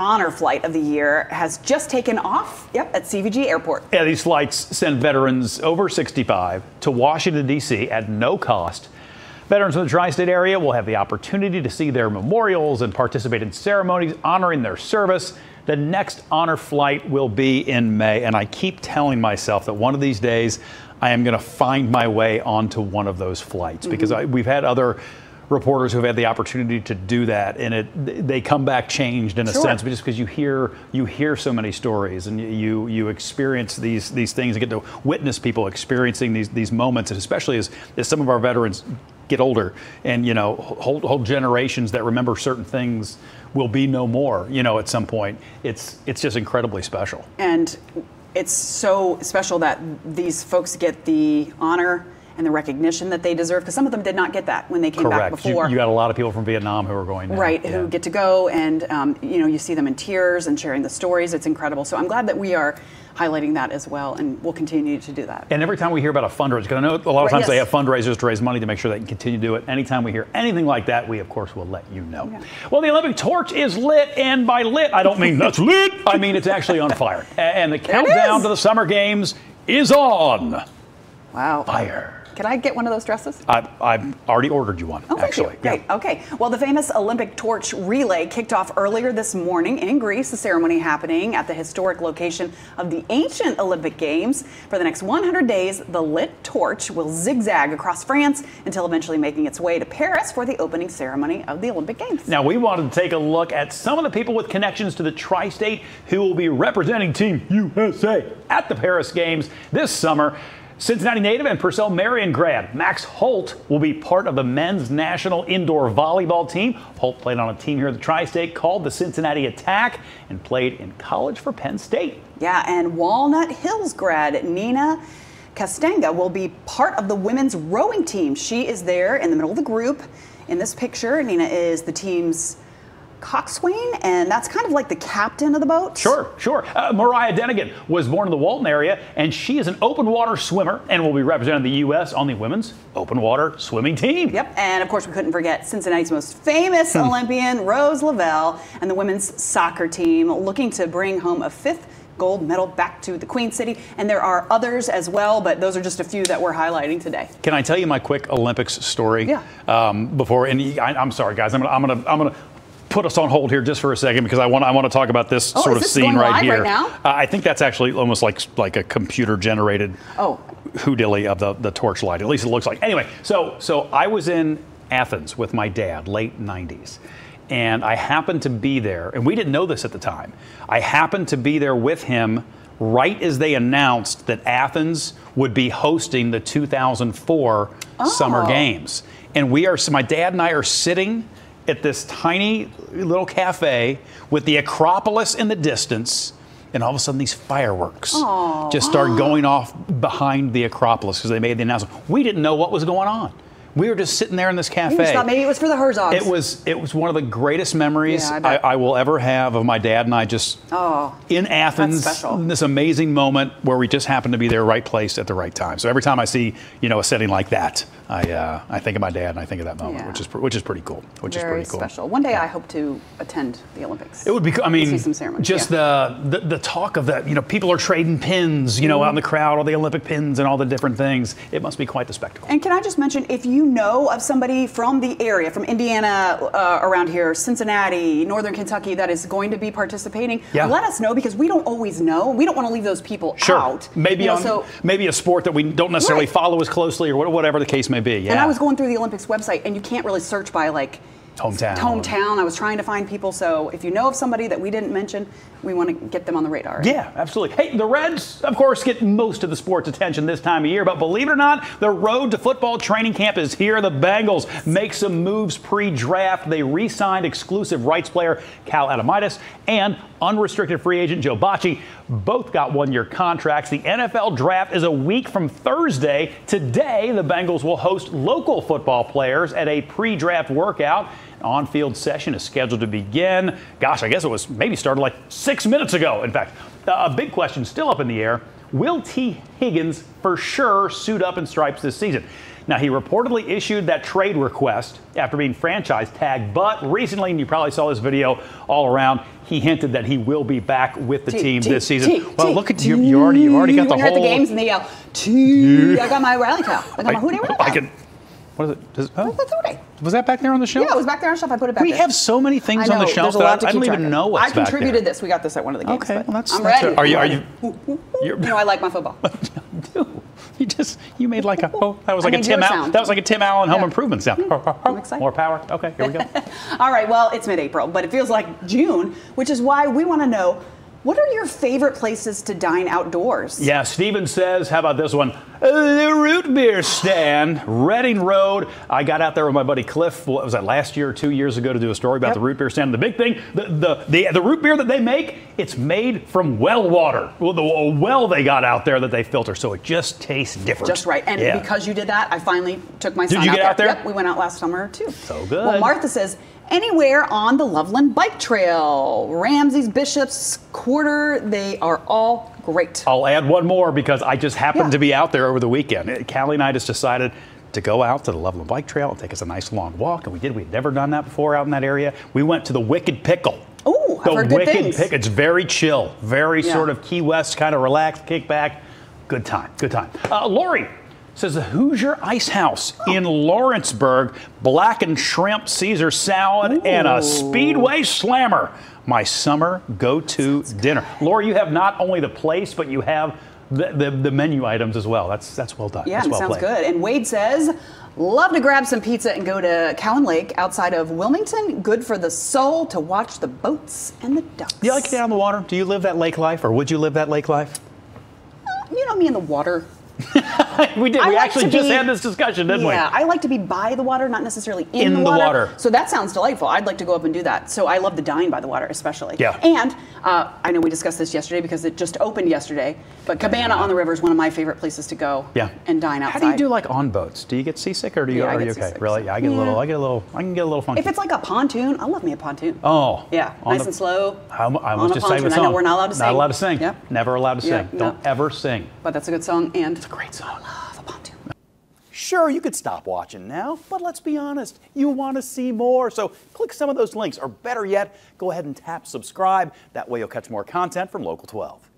honor flight of the year has just taken off. Yep, at CVG Airport. Yeah, these flights send veterans over 65 to Washington, D.C. at no cost. Veterans in the tri state area will have the opportunity to see their memorials and participate in ceremonies honoring their service. The next honor flight will be in May, and I keep telling myself that one of these days I am going to find my way onto one of those flights mm-hmm. because I, we've had other reporters who've had the opportunity to do that, and it they come back changed in a sure. sense, but just because you hear you hear so many stories and you you experience these these things and get to witness people experiencing these these moments, and especially as as some of our veterans get older and you know whole whole generations that remember certain things will be no more you know at some point it's it's just incredibly special and it's so special that these folks get the honor and the recognition that they deserve because some of them did not get that when they came Correct. back before. You, you, got a lot of people from Vietnam who are going now. Right, yeah. who get to go and um, you know you see them in tears and sharing the stories. It's incredible. So I'm glad that we are highlighting that as well, and we'll continue to do that. And every time we hear about a fundraiser, because I know a lot of times yes. they have fundraisers to raise money to make sure they can continue to do it. Anytime we hear anything like that, we of course will let you know. Yeah. Well, the Olympic torch is lit, and by lit, I don't mean that's lit. I mean it's actually on fire, and the countdown to the Summer Games is on. Wow. Fire. Can I get one of those dresses? I, I've already ordered you one, oh, actually. You. Great. Yeah. Okay. Well, the famous Olympic torch relay kicked off earlier this morning in Greece, the ceremony happening at the historic location of the ancient Olympic Games. For the next 100 days, the lit torch will zigzag across France until eventually making its way to Paris for the opening ceremony of the Olympic Games. Now, we wanted to take a look at some of the people with connections to the tri state who will be representing Team USA at the Paris Games this summer. Cincinnati native and Purcell Marian grad Max Holt will be part of the men's national indoor volleyball team. Holt played on a team here at the Tri State called the Cincinnati Attack and played in college for Penn State. Yeah, and Walnut Hills grad Nina Castagna will be part of the women's rowing team. She is there in the middle of the group. In this picture, Nina is the team's coxswain, and that's kind of like the captain of the boat. Sure, sure. Uh, Mariah Denigan was born in the Walton area, and she is an open water swimmer and will be representing the U.S. on the women's open water swimming team. Yep, and of course, we couldn't forget Cincinnati's most famous hmm. Olympian, Rose Lavelle, and the women's soccer team looking to bring home a fifth gold medal back to the Queen City. And there are others as well, but those are just a few that we're highlighting today. Can I tell you my quick Olympics story? Yeah. Um, before, and I, am sorry, guys, I'm gonna, I'm gonna, I'm gonna put us on hold here just for a second because I want I want to talk about this oh, sort of scene right here. Right now? Uh, I think that's actually almost like like a computer generated oh. hoodilly of the the torchlight. At least it looks like. Anyway, so so I was in Athens with my dad, late 90s. And I happened to be there, and we didn't know this at the time. I happened to be there with him right as they announced that Athens would be hosting the 2004 oh. Summer Games. And we are, so my dad and I are sitting at this tiny little cafe with the Acropolis in the distance. And all of a sudden, these fireworks Aww. just start going off behind the Acropolis because they made the announcement. We didn't know what was going on. We were just sitting there in this cafe. Thought maybe it was for the Herzogs. It was. It was one of the greatest memories yeah, I, I, I, will ever have of my dad and I just oh, in Athens. in This amazing moment where we just happened to be there, right place at the right time. So every time I see you know a setting like that, I uh, I think of my dad and I think of that moment, yeah. which is which is pretty cool. Which Very is pretty cool. special. One day I hope to attend the Olympics. It would be. I mean, just yeah. the, the, the talk of that. You know, people are trading pins. You know, mm-hmm. out in the crowd, all the Olympic pins and all the different things. It must be quite the spectacle. And can I just mention, if you know of somebody from the area, from Indiana uh, around here, Cincinnati, Northern Kentucky, that is going to be participating, yeah. let us know because we don't always know. We don't want to leave those people sure. out. Maybe you know, on so, maybe a sport that we don't necessarily right. follow as closely or whatever the case may be. Yeah. And I was going through the Olympics website, and you can't really search by like hometown. Hometown. I was trying to find people. So if you know of somebody that we didn't mention, we want to get them on the radar. Yeah, absolutely. Hey, the Reds, of course, get most of the sports attention this time of year, but believe it or not, the road to football training camp is here. The Bengals make some moves pre-draft. They re-signed exclusive rights player Cal Adomitis and unrestricted free agent Joe Bachie. Both got one-year contracts. The NFL draft is a week from Thursday. Today, the Bengals will host local football players at a pre-draft workout on field session is scheduled to begin. Gosh, I guess it was maybe started like six minutes ago. In fact, a big question still up in the air will Tee Higgins for sure suit up in stripes this season? Now, he reportedly issued that trade request after being franchise tagged, but recently, and you probably saw this video all around, he hinted that he will be back with the T, team T, this season. T, well, look at you. You already, you already got the when whole. you're at the games and they yell, T. I got my rally towel. I got my rally I towel. Can. What is it? Does, oh, That's Hootie. was that back there on the shelf? Yeah, it was back there on the shelf. I put it back We there. have so many things I on the know, shelf there's a that lot I, to I don't track even know what's I back contributed there. this. We got this at one of the games. Okay, well, that's- I'm that's ready. a- are you- are. You're- You know, I like my football. do. You just you made like a oh that was like a Tim Allen that was like a Tim Allen Home Improvement sound. Hmm, I'm excited. More power. Okay, here we go. All right, well, it's mid April, but it feels like June, which is why we want to know what are your favorite places to dine outdoors? yeah, Steven says, how about this one? The root beer stand, Reading Road. I got out there with my buddy Cliff. What was that last year or two years ago to do a story about Yep. the root beer stand? The big thing, the, the the the root beer that they make, it's made from well water. Well, the well they got out there that they filter, so it just tastes different. Just right. And Yeah. because you did that, I finally took my Did son you out out there? Yep, we went out last summer too. So good. Well, Martha says anywhere on the Loveland Bike Trail, Ramsey's, Bishops, Quarter, they are all great. I'll add one more because I just happened Yeah. to be out there over the weekend. Callie and I just decided to go out to the Loveland Bike Trail and take us a nice long walk, and we did. We'd never done that before out in that area. We went to the Wicked Pickle. Ooh, I've the heard good Wicked. Pickle. It's very chill, very Yeah. sort of Key West kind of relaxed, kick back. Good time, good time. Uh, Lori says the Hoosier Ice House in Lawrenceburg, blackened shrimp Caesar salad, and a Speedway Slammer. My summer go-to dinner. Laura, you have not only the place, but you have the, the, the menu items as well. That's that's well done. Yeah, that's well sounds played. good. And Wade says, love to grab some pizza and go to Cowan Lake outside of Wilmington. Good for the soul to watch the boats and the ducks. Do you like to get on the water? Do you live that lake life, or would you live that lake life? Uh, you know me in the water. we did. I we like actually just be- had this discussion, didn't we? yeah, I like to be by the water, not necessarily in, In the, water. water. So that sounds delightful. I'd like to go up and do that. So I love to dine by the water, especially. Yeah. And uh, I know we discussed this yesterday because it just opened yesterday. But Cabana on the River is one of my favorite places to go. Yeah. And dine outside. How do you do like on boats? Do you get seasick or do you Yeah, are get you okay? seasick. Really? Yeah, I get a little. I get a little. I can get a little funky. If it's like a pontoon, I love me a pontoon. oh Yeah, nice the- and slow. I, I was just saying I know we're not allowed to sing. Not allowed to sing. Yep. Never allowed to sing. Don't ever sing. But that's a good song and It's a great song. Sure, you could stop watching now, but let's be honest, you want to see more. So click some of those links, or better yet, go ahead and tap subscribe. That way you'll catch more content from Local 12.